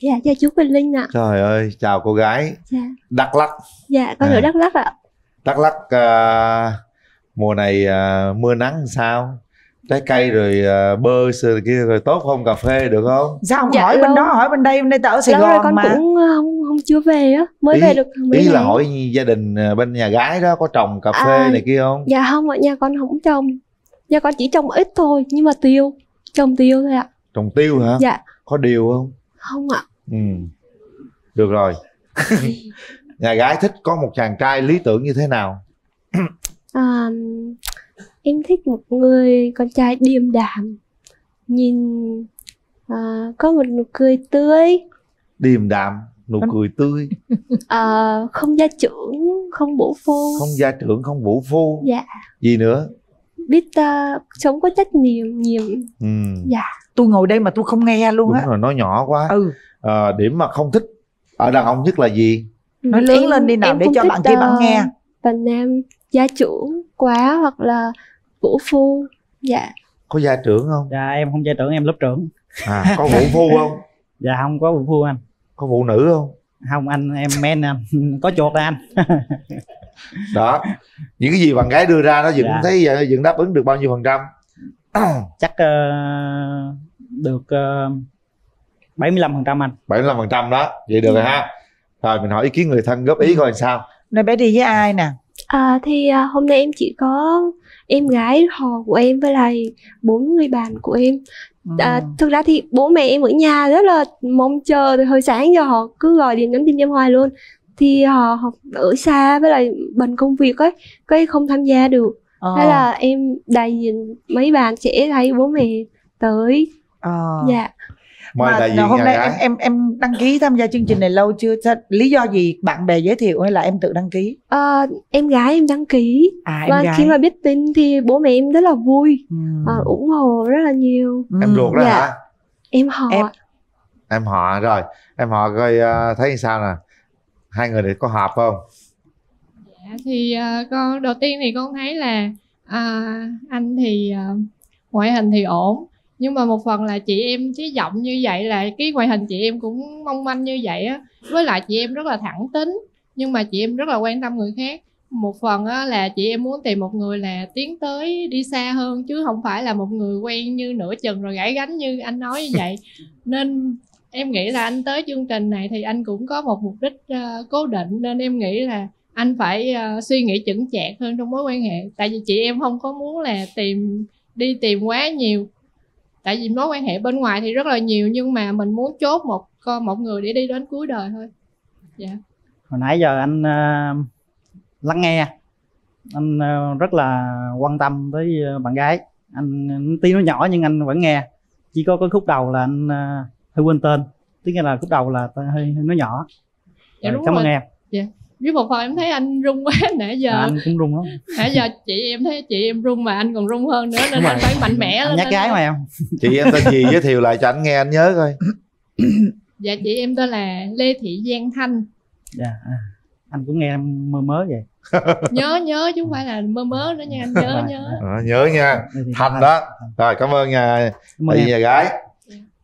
dạ chào chú Quỳnh Linh ạ. Trời ơi chào cô gái. Dạ. Đắk lắc dạ con À. ở Đắk Lắk ạ. Đắk lắc à, mùa này à, mưa nắng sao trái cây rồi à, bơ sơ kia rồi tốt không? Cà phê được không? Sao ông Dạ, hỏi bên lâu- đó hỏi bên đây bên đây tao ở Sài lâu rồi Gòn con mà. cũng ờ, không không chưa về á mới Ý- về được mấy ý là ngày. hỏi gia đình à, bên nhà gái đó có trồng cà phê À, này kia không? dạ không ạ nhà con không trồng. Nhà con chỉ trồng ít thôi nhưng mà tiêu trồng tiêu thôi ạ. Trồng tiêu hả? Dạ. Có điều không? Không ạ. Ừ. Được rồi. Nhà gái thích có một chàng trai lý tưởng như thế nào? À, em thích một người con trai điềm đạm nhìn à, có một nụ cười tươi. Điềm đạm nụ cười tươi. À, không gia trưởng không bổ phô không gia trưởng không vũ phu. Dạ. Gì nữa? Biết uh, sống có trách nhiệm nhiều ừ. Dạ. Tôi ngồi đây mà tôi không nghe luôn đúng á. rồi nói nhỏ quá. Ừ. Ờ, điểm mà không thích ở đàn ông nhất là gì? Nói lớn lên đi nào em để cho bạn kia bạn ờ, nghe. bạn nam gia trưởng quá hoặc là vũ phu. Dạ. Có gia trưởng không? Dạ em không gia trưởng em lớp trưởng. À có vũ phu không? Dạ không có phụ phu anh. Có phụ nữ không? Không anh em men anh. Có chuột à anh? Đó. Những cái gì bạn gái đưa ra nó vẫn Dạ. thấy ờ, vẫn đáp ứng được bao nhiêu phần trăm? Chắc ờ, được uh, 75 phần trăm anh. 75 phần trăm đó. Vậy được rồi ha. Rồi mình hỏi ý kiến người thân góp ý coi làm sao. Nơi bé đi với ai nè à, thì à, hôm nay em chỉ có em gái họ của em với lại bốn người bạn của em. À, thực ra thì bố mẹ em ở nhà rất là mong chờ từ hồi sáng giờ họ cứ gọi điện nhắn tin em hoài luôn. Thì họ, họ ở xa với lại bận công việc ấy cái không tham gia được. Ờ. thế là em đại diện mấy bạn sẽ thấy bố mẹ tới. Ờ. dạ mời mà đại diện hôm nay gái. em em em đăng ký tham gia chương trình này lâu chưa? Sao- lý do gì bạn bè giới thiệu hay là em tự đăng ký? Ờ, em gái em đăng ký. À em và gái. khi mà biết tin thì bố mẹ em rất là vui. Ừ. ờ, ủng hộ rất là nhiều. Em ruột đó Dạ. hả? Em họ. Em- em họ rồi. Em họ coi ờ, thấy sao nè? Hai người này có hợp không? Dạ, thì à, con đầu tiên thì con thấy là à, anh thì à, ngoại hình thì ổn nhưng mà một phần là chị em cái giọng như vậy là cái ngoại hình chị em cũng mong manh như vậy á. Với lại chị em rất là thẳng tính nhưng mà chị em rất là quan tâm người khác. Một phần á, là chị em muốn tìm một người là tiến tới đi xa hơn chứ không phải là một người quen như nửa chừng rồi gãy gánh như anh nói như vậy. Nên em nghĩ là anh tới chương trình này thì anh cũng có một mục đích à, cố định. Nên em nghĩ là anh phải ờ, suy nghĩ chững chạc hơn trong mối quan hệ. Tại vì chị em không có muốn là tìm đi tìm quá nhiều tại vì mối quan hệ bên ngoài thì rất là nhiều nhưng mà mình muốn chốt một con một người để đi đến cuối đời thôi. Dạ. Hồi nãy giờ anh ờ, lắng nghe. Anh ờ, rất là quan tâm tới ờ, bạn gái. Anh tuy nó nhỏ nhưng anh vẫn nghe. Chỉ có cái khúc đầu là anh ờ, hơi quên tên. Tức là khúc đầu là hơi, hơi nó nhỏ. Dạ Rồi, đúng cảm ơn em. Dạ với một phần em thấy anh run quá nãy giờ À, anh cũng rung lắm. nãy giờ chị em thấy chị em run mà anh còn run hơn nữa nên Đúng anh phải mạnh mẽ anh lên nhắc anh gái ơi. mà em. Chị em tên gì giới thiệu lại cho anh nghe anh nhớ coi. Dạ chị em tên là lê thị giang thanh. Dạ à, anh cũng nghe em mơ mớ vậy. Nhớ nhớ chứ không phải là mơ mớ nữa nha anh nhớ nhớ. à, nhớ nha. Thành đó. Rồi cảm ơn nhà diện nhà gái.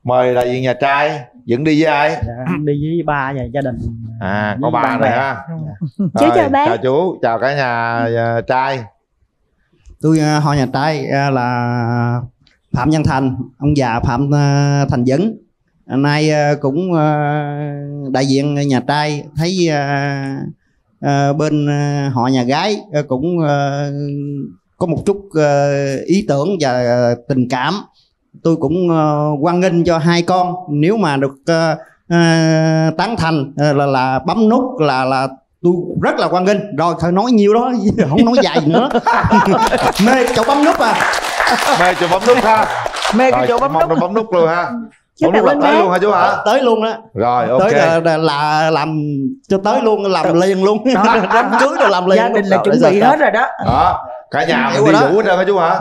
Mời đại diện nhà trai dẫn đi với ai? Dạ, đi với ba và gia đình à có với ba bè. ha Chú Rồi, chào bác. chào chú chào cả nhà à, trai. Tôi à, họ nhà trai à, là phạm văn thành ông già phạm à, thành dấn. À, nay à, cũng à, đại diện nhà trai thấy à, à, bên à, họ nhà gái à, cũng à, có một chút à, ý tưởng và à, tình cảm. Tôi cũng à, hoan nghênh cho hai con. Nếu mà được à, à, tán thành à, là là bấm nút là là tôi rất là hoan nghênh. Rồi thôi nói nhiêu đó không nói dài nữa. Mê chỗ bấm nút à. Mê chỗ bấm nút ha. Mê cái chỗ bấm nút. bấm nút luôn ha. Bấm nút là tới luôn hả chú hả? Tới luôn đó rồi ok. tới là, là, là làm cho tới luôn làm liền luôn. Đám cưới rồi làm liền gia đình là chuẩn bị hết rồi đó. Đó cả nhà mình đi vũ hết trơn hả chú hả?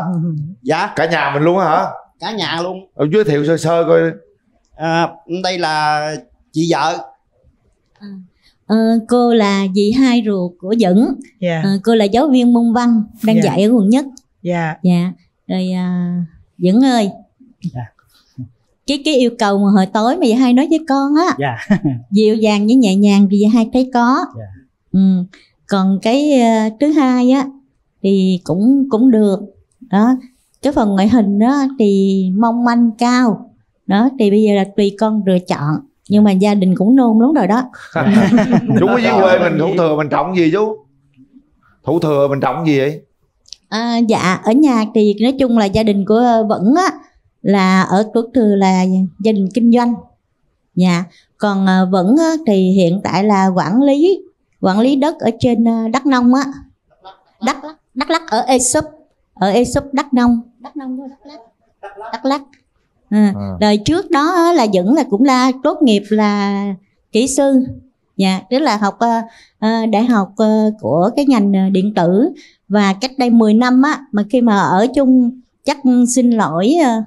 Dạ. Cả nhà mình luôn á hả? Cả nhà luôn. Ông giới thiệu sơ sơ coi à, đây là chị vợ Ờ, cô là dì hai ruột của Dững Dạ. Ờ, cô là giáo viên môn văn đang Dạ. dạy ở quận nhất dạ dạ rồi à, Dững ơi Dạ. cái cái yêu cầu mà hồi tối mà dì hai nói với con á dạ dịu dàng với nhẹ nhàng thì dì hai thấy có Dạ. ừ. còn cái à, thứ hai á thì cũng cũng được đó cái phần ngoại hình đó thì mong manh cao đó thì bây giờ là tùy con lựa chọn. Nhưng mà gia đình cũng nôn lắm rồi đó. Chú ở dưới quê mình thủ thừa mình trọng gì chú? Thủ thừa mình trọng gì vậy? À, dạ ở nhà thì nói chung là gia đình của ờ, Vẫn á là ở tuổi thừa là gia đình kinh doanh. Dạ còn ờ, Vẫn á, thì hiện tại là quản lý quản lý đất ở trên ờ, Đắk Nông á. Đắk Đắk Lắk ở Esup ở Esup Đắk Nông. Đắk Nông Đắk Lắk. Đắk Lắk à, À. rồi trước đó á, là Vẫn là cũng là tốt nghiệp là kỹ sư. Dạ tức là học ờ, đại học ờ, của cái ngành điện tử. Và cách đây 10 năm á mà khi mà ở chung chắc xin lỗi ờ,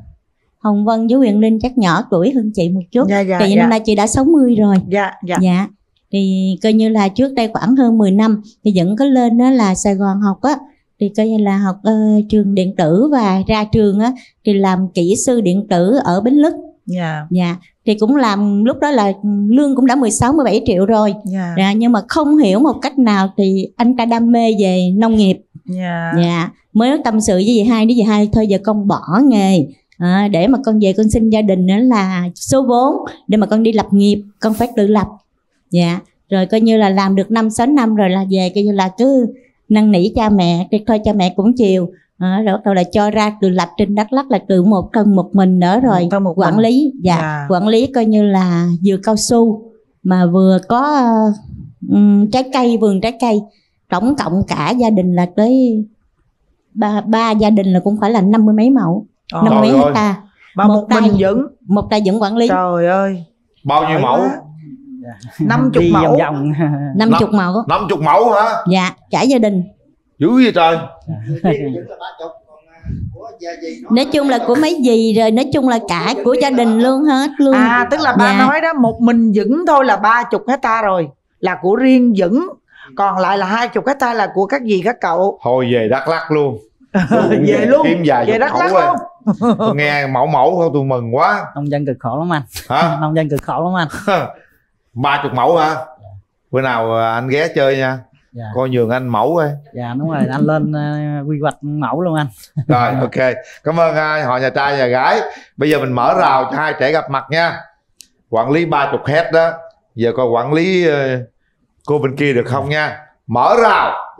Hồng Vân với Huyền Linh chắc nhỏ tuổi hơn chị một chút. Dạ, dạ, vì dạ. nay chị đã 60 rồi. Dạ dạ. Dạ. Thì coi như là trước đây khoảng hơn 10 năm thì vẫn có lên đó là Sài Gòn học á thì coi như là học ờ, trường điện tử và ra trường á thì làm kỹ sư điện tử ở Bến Lức. Dạ. Dạ. Thì cũng làm lúc đó là lương cũng đã 16 17 triệu rồi. Dạ. dạ, nhưng mà không hiểu một cách nào thì anh ta đam mê về nông nghiệp. Dạ. Dạ. Mới tâm sự với dì hai với dì hai thôi giờ con bỏ nghề. À, để mà con về con xin gia đình nữa là số vốn để mà con đi lập nghiệp con phải tự lập. Dạ. Rồi coi như là làm được năm sáu năm rồi là về coi như là cứ năn nỉ cha mẹ thì thôi cha mẹ cũng chiều. À, rồi bắt đầu là cho ra tự lập trên đắk lắc là tự một thân một mình nữa rồi Một một quản mình. lý. Dạ Dạ. quản lý coi như là vừa cao su mà vừa có ừm, trái cây vườn trái cây. Tổng cộng cả gia đình là tới ba ba gia đình là cũng phải là năm mươi mấy mẫu năm mươi mấy hecta. Một mình Dững? một tay vẫn quản lý. Trời ơi. Bao nhiêu mẫu năm chục mẫu. năm chục mẫu. Năm chục mẫu hả? Dạ cả gia đình. Dữ vậy trời. Nói chung là của mấy dì rồi nói chung là cả của gia đình luôn hết luôn. À tức là ba Dạ. nói đó một mình Dững thôi là ba chục hecta rồi. Là của riêng Dững còn lại là hai chục hecta là của các dì các cậu. Thôi về đắk lắc luôn. Về luôn. kiếm vài về đắk lắc rồi. luôn. Tôi nghe mẫu mẫu thôi tôi mừng quá. Nông dân cực khổ lắm anh. Hả? Nông dân cực khổ lắm anh ba chục mẫu hả? Bữa nào à, anh ghé chơi nha. Dạ. coi nhường anh mẫu coi. Dạ đúng rồi anh lên ờ, quy hoạch mẫu luôn anh. Rồi ok. Cảm ơn hai họ nhà trai nhà gái. Bây giờ mình mở rào cho hai trẻ gặp mặt nha. Quản lý ba chục hectare đó. Giờ coi quản lý ờ, cô bên kia được không nha. Mở rào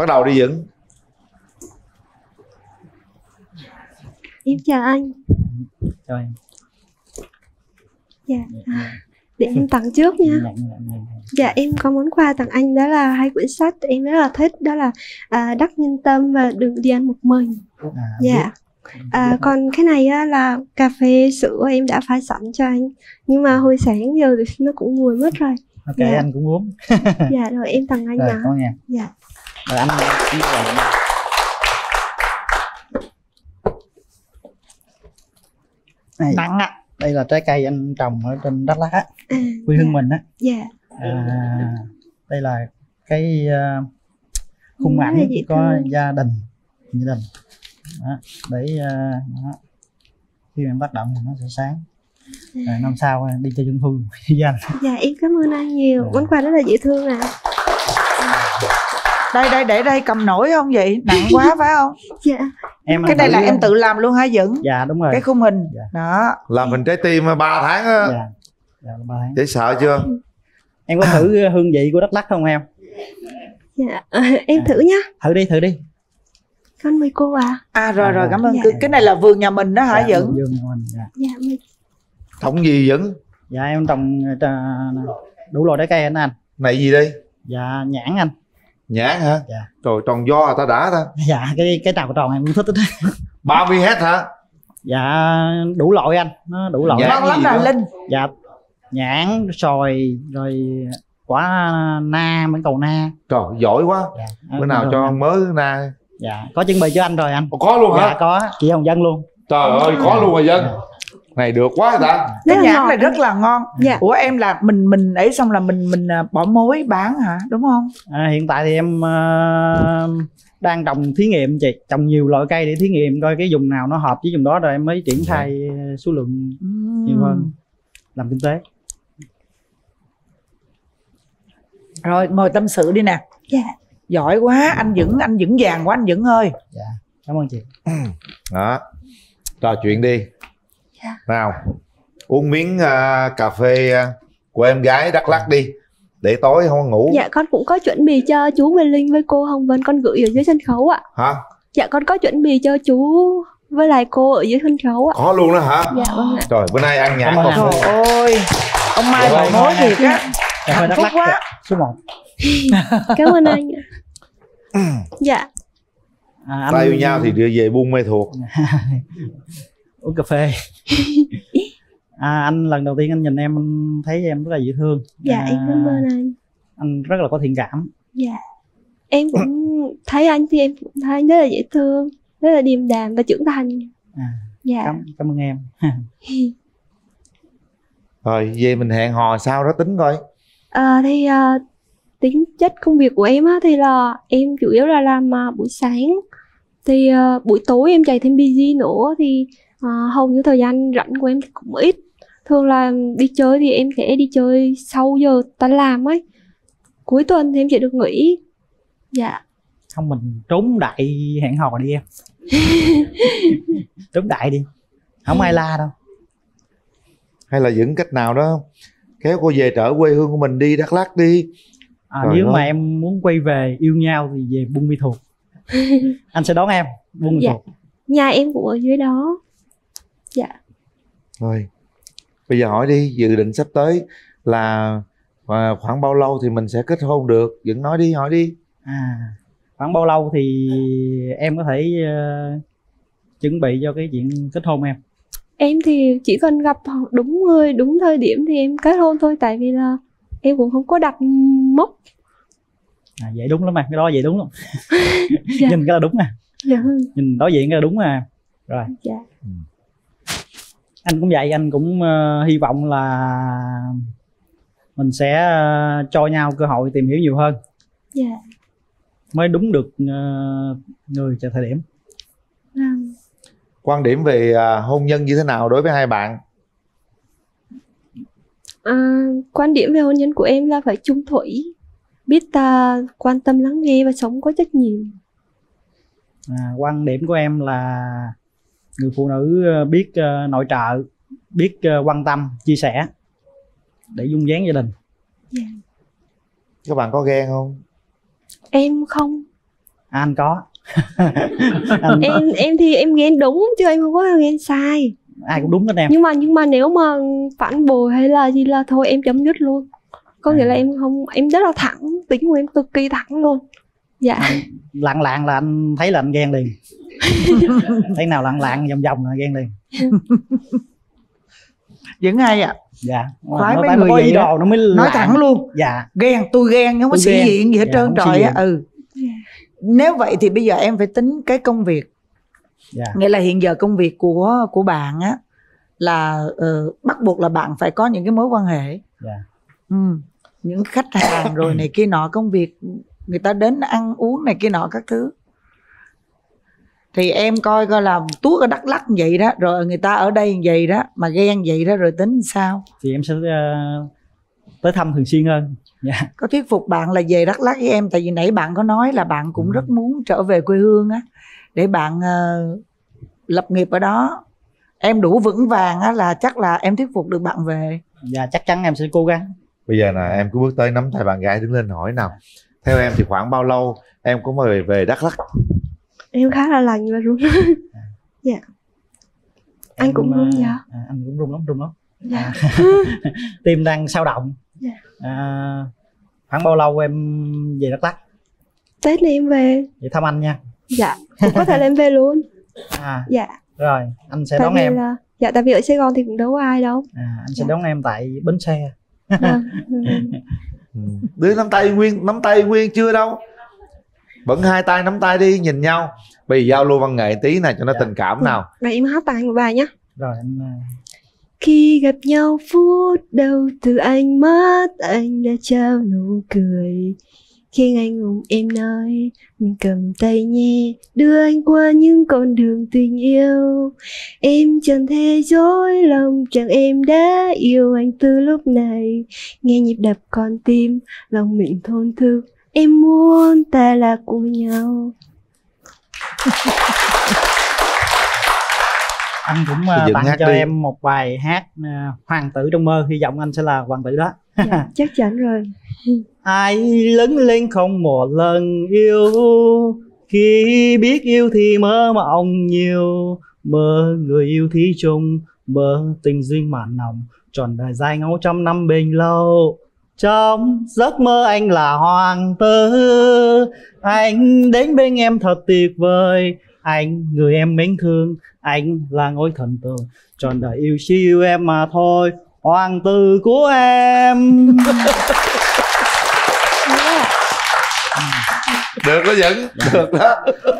bắt đầu đi dựng Em chào anh. cho em Dạ. À, để em tặng trước nha. Dạ em có món quà tặng anh đó là hai quyển sách em rất là thích đó là à, Đắc Nhân Tâm và Đừng đi ăn một mình. Dạ. À, còn cái này á, là cà phê sữa em đã pha sẵn cho anh nhưng mà hồi sáng giờ thì nó cũng nguội mất rồi. ok Dạ. anh cũng uống Dạ rồi em tặng anh rồi nghe Dạ rồi anh này. nặng ạ. đây là trái cây anh trồng ở trên đất lá à, quê hương dạ. mình á. Dạ. À, đây là cái ờ, khung dạ, ảnh dạ, có gia đình gia đình. Để ờ, khi em bắt động thì nó sẽ sáng. Rồi năm sau ờ, đi cho trung thu. Gia đình dạ em cảm ơn anh nhiều. Món quà rất là dễ thương ạ. à đây đây để đây cầm nổi không vậy? Nặng quá phải không? Dạ. Em cái này là em tự làm luôn hả dững dạ đúng rồi. Cái khung hình. Dạ. đó. Làm hình trái tim 3 tháng á. Dạ. Dạ ba tháng. Dễ sợ chưa? Em có thử hương vị của Đắk Lắk không em? Dạ em thử nhá. Thử đi thử đi. Con mời cô à à rồi rồi À, cảm ơn. Dạ. cái, này là vườn nhà mình đó hả dạ, dững dương nhà mình dạ. dạ mời. Thống gì vẫn dạ em trồng ờ, đủ loại trái cây anh anh? Này gì đây? Dạ nhãn anh nhãn hả? Dạ. trời tròn do à, ta đã ta. Dạ cái cái trào tròn em cũng thích hết 30 hết hả? Dạ đủ loại anh. Nó đủ loại. Nhãn ngon lắm nữa? linh. Dạ nhãn xoài rồi quả na mấy cầu na. Trời giỏi quá. Dạ. bữa nào cho mới na. Dạ có chuẩn bị cho anh rồi anh. Có luôn dạ hả có. Chị hồng dân luôn. Trời ơi có luôn rồi dân này được quá ta. Cái nhãn ngọt này rất là ngon. Dạ. ủa em là mình mình ấy xong là mình mình à, bỏ mối bán hả? Đúng không? À, hiện tại thì em ờ, đang trồng thí nghiệm chị. Trồng nhiều loại cây để thí nghiệm coi cái vùng nào nó hợp với vùng đó rồi em mới triển khai số lượng nhiều hơn làm kinh tế. Rồi ngồi tâm sự đi nè. Dạ. Giỏi quá anh vững anh vững vàng quá anh vững ơi. Dạ cảm ơn chị. Đó trò chuyện đi Dạ. nào uống miếng à, cà phê à, của em gái đắk lắc đi để tối không có ngủ. Dạ con cũng có chuẩn bị cho chú Quỳnh Linh với cô Hồng Vân con gửi ở dưới sân khấu ạ. Hả? Dạ con có chuẩn bị cho chú với lại cô ở dưới sân khấu ạ. Có luôn đó hả? Dạ vâng ạ. Trời bữa nay ăn ơn không anh. trời ơi ông mai Dạ bỏ vâng. mối thiệt á. Hạnh đắk phúc lắc quá. số 1 cảm ơn anh dạ. À, ta yêu nhau thì đưa về buôn mê thuộc uống cà phê. À, anh lần đầu tiên anh nhìn em anh thấy em rất là dễ thương. Dạ à, em cảm ơn anh. anh rất là có thiện cảm. Dạ. Em cũng thấy anh thì em cũng thấy anh rất là dễ thương rất là điềm đạm và trưởng thành. À, dạ. cảm cảm ơn em. Rồi về mình hẹn hò sau đó tính coi. À, thì à, tính chất công việc của em á thì là em chủ yếu là làm à, buổi sáng. Thì à, buổi tối em chạy thêm busy nữa thì à, hầu như thời gian rảnh của em thì cũng ít. Thường là đi chơi thì em sẽ đi chơi sau giờ tan làm ấy. Cuối tuần thì em chỉ được nghỉ. Dạ. Không mình trốn đại hẹn hò đi em. Trốn đại đi. Không ai la đâu. Hay là những cách nào đó kéo cô về trở quê hương của mình đi đắk lắc đi. À, Trời nếu ơi. mà em muốn quay về yêu nhau thì về buôn mi thuột. Anh sẽ đón em buôn mi Dạ. thuột. Nhà em cũng ở dưới đó dạ. Rồi bây giờ hỏi đi dự định sắp tới là à, khoảng bao lâu thì mình sẽ kết hôn được? Vẫn nói đi hỏi đi. À khoảng bao lâu thì em có thể ờ, chuẩn bị cho cái chuyện kết hôn em? Em thì chỉ cần gặp đúng người đúng thời điểm thì em kết hôn thôi tại vì là em cũng không có đặt mốc. À, vậy đúng lắm mà cái đó vậy đúng lắm. Dạ. nhìn cái là đúng à dạ. Nhìn đối diện cái là đúng à rồi. Dạ anh cũng vậy anh cũng ờ, hy vọng là mình sẽ ờ, cho nhau cơ hội tìm hiểu nhiều hơn. Dạ. Mới đúng được ờ, người cho thời điểm. Vâng. quan điểm về à, hôn nhân như thế nào đối với hai bạn? À, quan điểm về hôn nhân của em là phải chung thủy biết ta quan tâm lắng nghe và sống có trách nhiệm. À, quan điểm của em là người phụ nữ ờ, biết ờ, nội trợ biết ờ, quan tâm chia sẻ để dung dáng gia đình. Dạ. các bạn có ghen không? Em không. À, anh có. Anh, em em thì em ghen đúng chứ em không có ghen sai. Ai cũng đúng hết em. Nhưng mà nhưng mà nếu mà phản bội hay là gì là thôi em chấm dứt luôn. Có nghĩa là em không em rất là thẳng tính của em cực kỳ thẳng luôn. Dạ. Lặng lặng là anh thấy là anh ghen liền thấy nào lặng lặng vòng vòng là ghen liền. Vẫn hay ạ dạ Khoái mấy người có ý đồ nó mới nói lạng. thẳng luôn. Dạ. Ghen tôi ghen không có sĩ diện gì hết Dạ, trơn trời á ừ. Nếu vậy thì bây giờ em phải tính cái công việc. Dạ. Nghĩa là hiện giờ công việc của của bạn á là ờ, bắt buộc là bạn phải có những cái mối quan hệ. Dạ. Ừ. những khách hàng rồi này kia nọ công việc người ta đến ăn uống này kia nọ các thứ thì em coi coi là tuốt ở đắk lắc vậy đó rồi người ta ở đây vậy đó mà ghen vậy đó rồi tính sao? Thì em sẽ ờ, tới thăm thường xuyên hơn. Dạ. Có thuyết phục bạn là về đắk lắc với em tại vì nãy bạn có nói là bạn cũng rất muốn trở về quê hương á để bạn ờ, lập nghiệp ở đó. Em đủ vững vàng á là chắc là em thuyết phục được bạn về. Dạ chắc chắn em sẽ cố gắng. Bây giờ là em cứ bước tới nắm tay bạn gái đứng lên hỏi nào. Theo em thì khoảng bao lâu em có mời về đắk lắc em khá là lành và run. Dạ. Anh Em, cũng run ờ, dạ. à, anh cũng run lắm run lắm. Dạ. Tim đang sao động. Dạ. à, khoảng bao lâu em về đắk lắc tết này em về. Vậy thăm anh nha. Dạ cũng có thể là em về luôn. À. Dạ. Rồi anh sẽ tại đón em. là dạ tại vì ở sài gòn thì cũng đâu có ai đâu. À, anh sẽ Dạ. đón em tại bến xe. Vâng. đứa nắm tay nguyên nắm tay nguyên chưa đâu vẫn hai tay nắm tay đi nhìn nhau. Bây giờ giao lưu văn nghệ tí này cho nó tình cảm nào. Vậy em hát tặng một bài nhé. Rồi anh à, Khi gặp nhau phút đầu từ ánh mắt anh đã trao nụ cười. Khi anh cùng em nói mình cầm tay nhé Đưa anh qua những con đường tình yêu. Em chẳng thể dối lòng chẳng em đã yêu anh từ lúc này. Nghe nhịp đập con tim lòng mình thôn thức Em muốn ta là của nhau. Anh cũng dựng tặng hát cho đi. em một bài hát à, hoàng tử trong mơ hy vọng anh sẽ là hoàng tử đó. Dạ, Chắc chắn rồi. Ai lớn lên không một lần yêu khi biết yêu thì mơ mộng nhiều mơ người yêu thí chung mơ tình duyên mặn nồng tròn đời dài ngấu trăm năm bền lâu trong giấc mơ anh là hoàng tử. Anh đến bên em thật tuyệt vời. Anh người em mến thương anh là ngôi thần tượng. Tròn đời yêu yêu em mà thôi hoàng tử của em. Được đó vẫn được đó.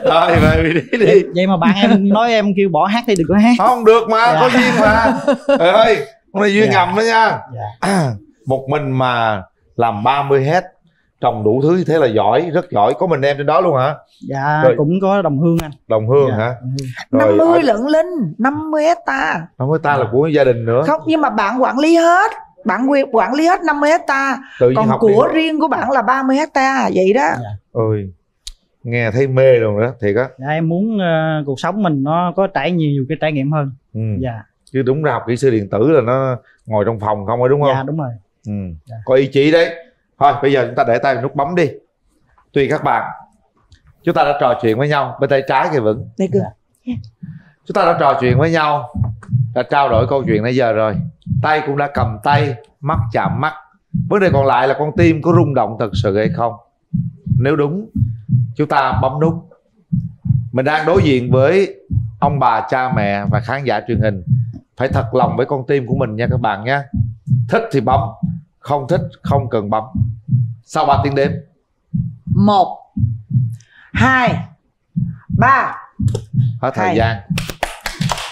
Thôi về đi đi. Vậy mà bạn em nói em kêu bỏ hát thì đừng có hát không được mà Dạ. có duyên mà. Trời ơi hôm nay duyên Dạ. ngầm đó nha. Dạ. một mình mà làm 30 hết trồng đủ thứ như thế là giỏi rất giỏi. Có mình em trên đó luôn hả? Dạ Rồi. cũng có đồng hương anh. Đồng hương Dạ, hả? rồi 50 ở- lận linh 50 hecta không có ta là của gia đình nữa. Không nhưng mà bạn quản lý hết. Bạn quản lý hết 50 hecta tự còn của đi. riêng của bạn là 30 hecta vậy đó. Ôi nghe thấy mê luôn đó thiệt á. Dạ em muốn ờ, cuộc sống mình nó có trải nhiều cái trải nghiệm hơn. Ừ. dạ. Chứ đúng ra học kỹ sư điện tử là nó ngồi trong phòng không phải đúng không? Dạ đúng rồi ừ. có ý chí đấy. Thôi bây giờ chúng ta để tay vào nút bấm đi. Tùy các bạn chúng ta đã trò chuyện với nhau. Bên tay trái kìa vững. Đây cơ. Chúng ta đã trò chuyện với nhau đã trao đổi câu chuyện nãy giờ rồi. Tay cũng đã cầm tay mắt chạm mắt. Vấn đề còn lại là con tim có rung động thật sự hay không? Nếu đúng chúng ta bấm nút. Mình đang đối diện với ông bà cha mẹ và khán giả truyền hình. Phải thật lòng với con tim của mình nha các bạn nha thích thì bấm không thích không cần bấm. Sau 3 tiếng đếm? Một hai ba. Hết thời Hai. gian.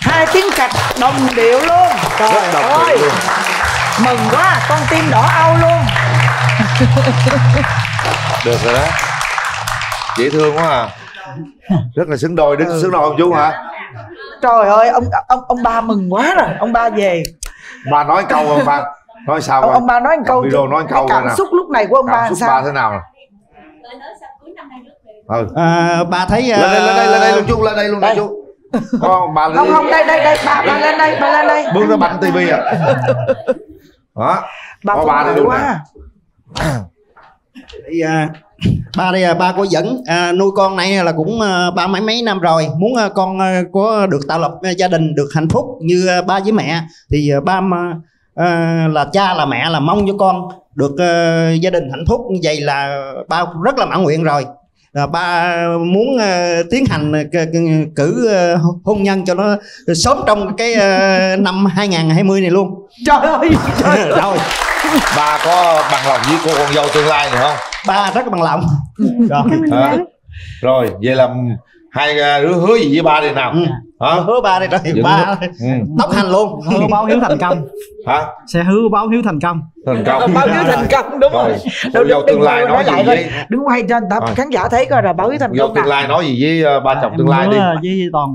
Hai tiếng cạch đồng điệu luôn. Trời rất đồng ơi. điệu luôn. Mừng quá con tim đỏ au luôn. Được rồi đó. Dễ thương quá à. Rất là xứng đôi đứng xứng đôi không chú hả? Trời ơi ông ông ông ba mừng quá rồi. Ông ba về. Ba nói câu không ba nói sao ông, ông ba nói một câu video nói cái câu cảm nào. xúc lúc này của ông ba cảm làm xúc sao? ba thế nào? Ừ. À, bà thấy lên đây lên đây lên đây luôn chú lên đây luôn Đây. chú. Con bà lên không không đây đây đây ba ba lên đây ba lên đây. Bước ra bánh tivi à. Đó. Ba Có ba đây quá. Thì, à, ba đây à, ba có dẫn. À, nuôi con này là cũng à, ba mấy mấy năm rồi. Muốn à, con à, có được tạo lập à, gia đình được hạnh phúc như à, ba với mẹ thì à, ba mà, à, là cha là mẹ là mong cho con được à, gia đình hạnh phúc như vậy là ba rất là mãn nguyện rồi à, ba muốn à, tiến hành à, cử à, hôn nhân cho nó sớm trong cái à, năm 2020 này luôn trời ơi trời ơi. rồi bà có bằng lòng với cô con dâu tương lai nữa không ba rất là bằng lòng Hả? rồi vậy là hai à, đứa hứa gì với ba đi nào? Hả? Hứa ba đây rồi Dựng ba. Ừ. tóc hành luôn. Hứa báo hiếu thành công. Hả? Sẽ hứa báo hiếu thành công. Thành công. Báo hiếu thành công đúng rồi. Cô dâu tương lai nói gì lại với đứng quay trên tập Rồi. khán giả thấy coi là báo hiếu thành công tương lai nói gì với ờ, ba chồng tương lai đi. Với toàn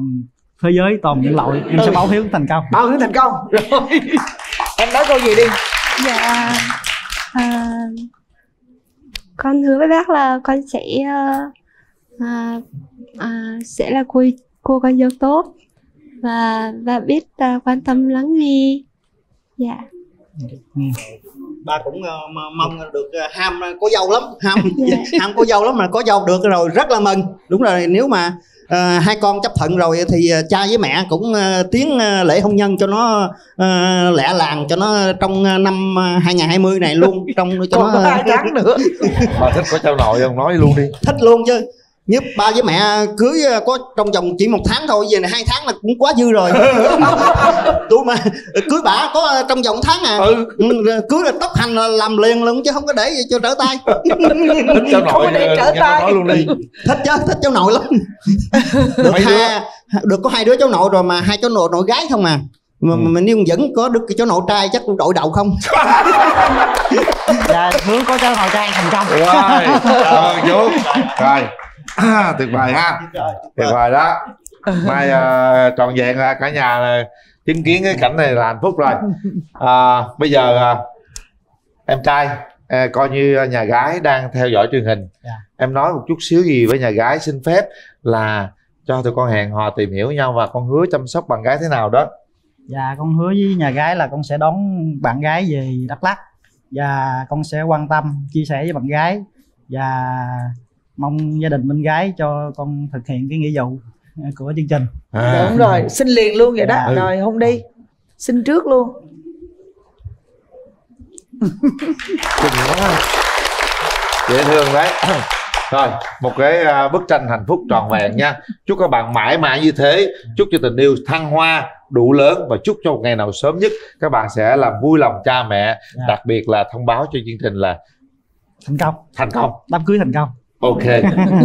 thế giới toàn nhân loại em sẽ Ừ. báo hiếu thành công. Báo hiếu thành công. Rồi. Em nói câu gì đi? Dạ à, con hứa với bác là con sẽ à, à, à, sẽ là cô cô con dâu tốt. Và và biết à, quan tâm lắng nghe. Dạ. Ba cũng m- mong được ờ, ham ờ, có dâu lắm ham ham có dâu lắm mà có dâu được rồi rất là mừng. Đúng rồi nếu mà ờ, hai con chấp thuận rồi thì cha với mẹ cũng ờ, tiến ờ, lễ hôn nhân cho nó ờ, lẹ làng cho nó trong ờ, năm ờ, 2020 này luôn trong cho còn có nó hai tháng nữa. Bà thích có cháu nội không? Nói luôn đi. Thích luôn chứ như ba với mẹ cưới ờ, có trong vòng chỉ một tháng thôi về này hai tháng là cũng quá dư rồi. Tôi mà cưới bả có ờ, trong vòng tháng à? Ừ. cưới là tóc hành là làm liền luôn chứ không có để gì cho trở tay. Thích cháu Không có nội để ờ, trở tay. luôn đi. Thích chứ thích cháu nội lắm. Được Mấy đứa? hai được có hai đứa cháu nội rồi mà hai cháu nội nội gái không à? Mà, mà nếu vẫn có được cái cháu nội trai chắc cũng đội đầu không? Dạ hướng có cháu nội trai thành công. Rồi cảm ơn chú rồi à, tuyệt vời ha. Tuyệt vời đó. Mai ờ, trọn vẹn là cả nhà là chứng kiến cái cảnh này là hạnh phúc rồi. À, bây giờ ờ, em trai ờ, coi như nhà gái đang theo dõi truyền hình. Dạ. em nói một chút xíu gì với nhà gái xin phép là cho tụi con hẹn hò tìm hiểu nhau và con hứa chăm sóc bạn gái thế nào đó. Dạ con hứa với nhà gái là con sẽ đón bạn gái về Đắk Lắk và con sẽ quan tâm chia sẻ với bạn gái và mong gia đình bên gái cho con thực hiện cái nghĩa vụ của chương trình. À. đúng rồi xin liền luôn vậy đó Dạ. rồi không đi xin trước luôn dễ thương đấy rồi một cái à, bức tranh hạnh phúc tròn vẹn nha chúc các bạn mãi mãi như thế chúc cho tình yêu thăng hoa đủ lớn và chúc cho một ngày nào sớm nhất các bạn sẽ làm vui lòng cha mẹ đặc biệt là thông báo cho chương trình là Thành công. thành công Đám cưới thành công. Ok